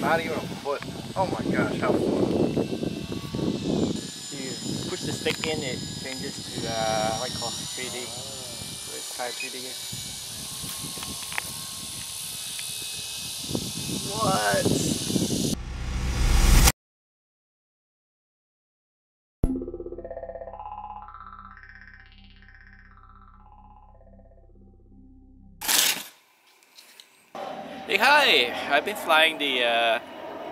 Not even a foot. Oh my gosh, how far? You push the stick in, it changes to uh, what you call 3D. So let's try 3D again. What? Hey, hi! I've been flying the uh,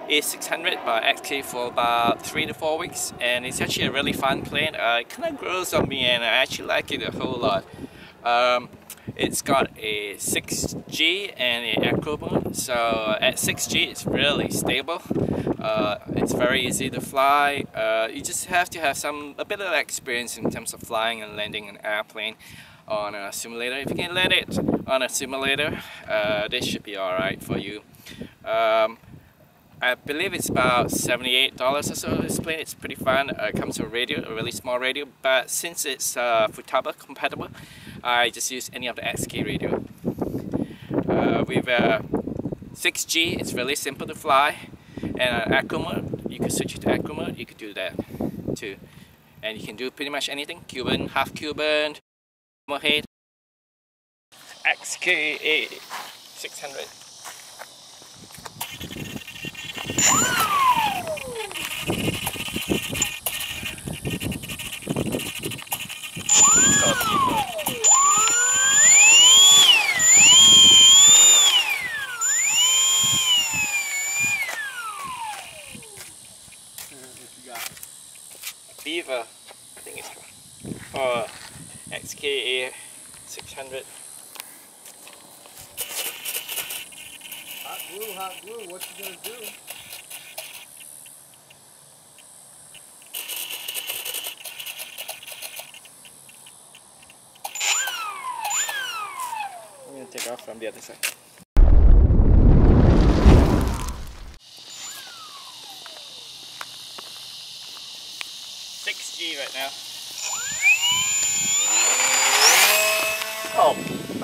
A600 by XK for about three to four weeks, and it's actually a really fun plane. Uh, it kind of grows on me, and I actually like it a whole lot. Um, it's got a 6G and an acro mode, so at 6G it's really stable. Uh, it's very easy to fly. Uh, you just have to have some a bit of experience in terms of flying and landing an airplane on a simulator. If you can land it on a simulator, uh, this should be alright for you. Um, I believe it's about $78 or so this plane. It's pretty fun. Uh, it comes with a radio, a really small radio, but since it's uh, Futaba compatible, I just use any of the XK radio. Uh, with uh, 6G, it's really simple to fly, and uh, acro mode, you can switch it to acro mode, you could do that too. And you can do pretty much anything, Cuban, half Cuban, head, XK 600. Beaver, I think it's called. Or XKA 600. Hot glue, hot glue, what you gonna do? I'm gonna take off from the other side. Six G right now. Oh,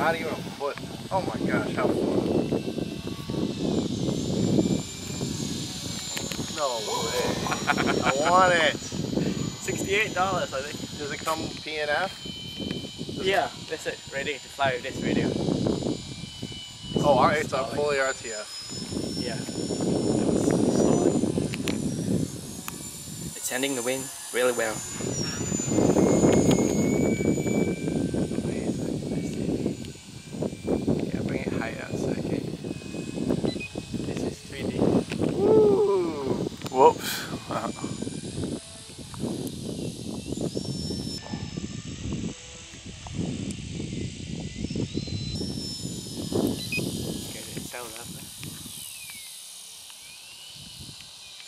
not even a foot. Oh my gosh, how far? No way. I want it. Sixty-eight dollars, I think. Does it come PNF? Yeah, that's it. Ready to fly with this radio. Oh, alright, it's on fully RTF. Yeah. It's sending the wind really well. Yeah, bring it high out a second. This is 3D. Ooh. Whoops. Okay, it's settled up.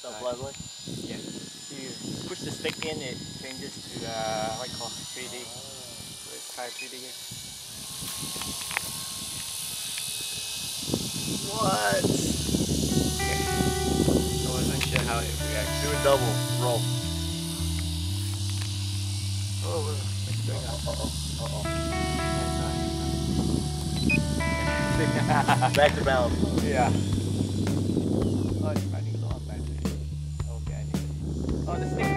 Sounds lovely. Yeah. You push the stick in, it changes to uh, what you call 3D. So let's try 3D again. What? I wasn't sure how it reacts. Do a double roll. Oh, it's going up. Uh-oh. Uh-oh. That's Back to balance. yeah. Oh, it's running low on battery. Okay, I need it. Oh, the stick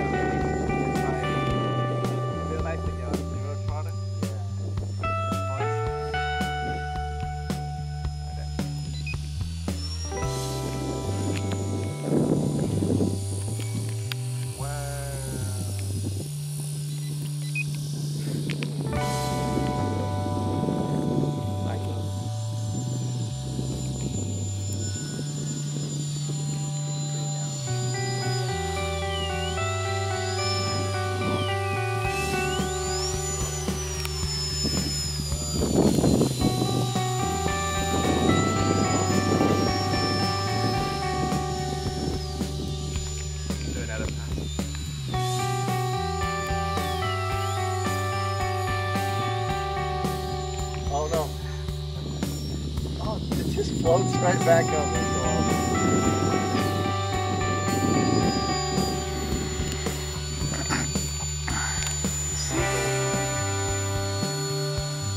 floats right back up.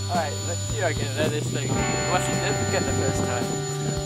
Alright, let's see if I let this thing. It wasn't difficult the first time.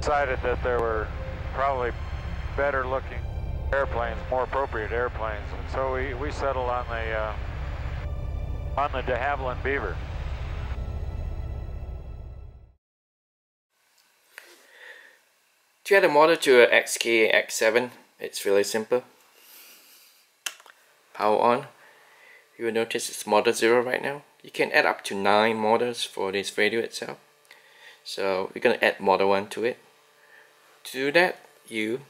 Decided that there were probably better looking airplanes, more appropriate airplanes. And so we, we settled on the, uh, on the de Havilland Beaver. To add a model to a XK X7, it's really simple. Power on. You will notice it's model 0 right now. You can add up to 9 models for this radio itself. So we're going to add model 1 to it. To do that, you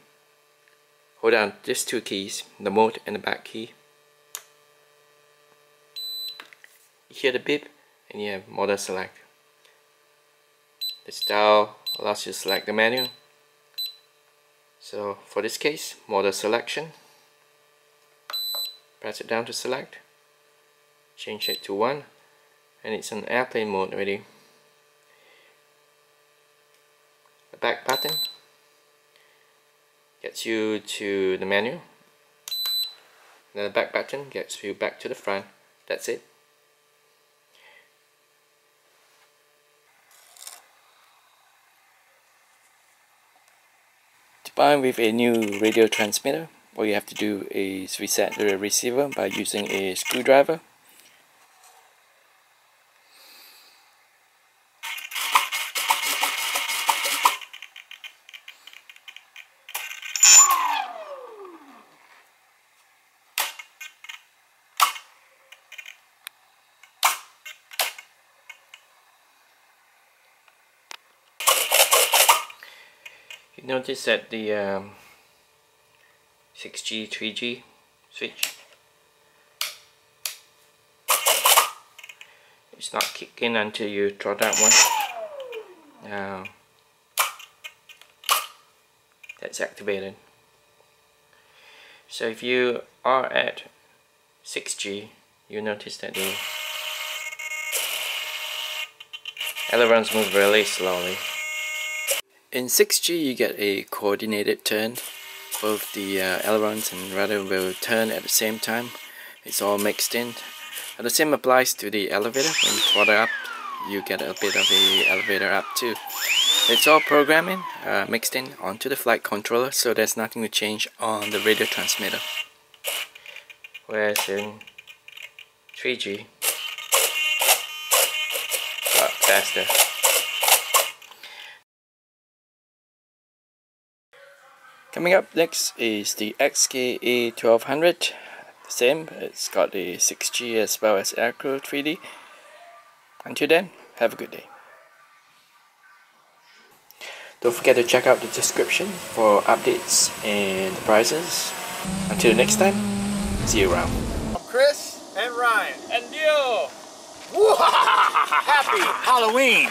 hold down these two keys, the mode and the back key. You hear the beep and you have model select. This dial allows you to select the menu. So for this case, model selection. Press it down to select. Change it to 1 and it's in airplane mode already. The back button gets you to the menu. Then the back button gets you back to the front. That's it. To bind with a new radio transmitter, all you have to do is reset the receiver by using a screwdriver. You notice that the um, 6G, 3G switch it's not kicking until you draw that one. Now that's activated. So if you are at 6G, you notice that the ailerons move really slowly. In 6G you get a coordinated turn. Both the uh, ailerons and rudder will turn at the same time. It's all mixed in. And the same applies to the elevator. When throttle up, you get a bit of the elevator up too. It's all programming uh, mixed in onto the flight controller, so there's nothing to change on the radio transmitter. Whereas in 3G, a lot faster. Coming up next is the XK A1200. Same, it's got the 6G as well as acro 3D. Until then, have a good day. Don't forget to check out the description for updates and the prices. Until next time, see you around. I'm Chris. And Ryan. And you! Happy Halloween!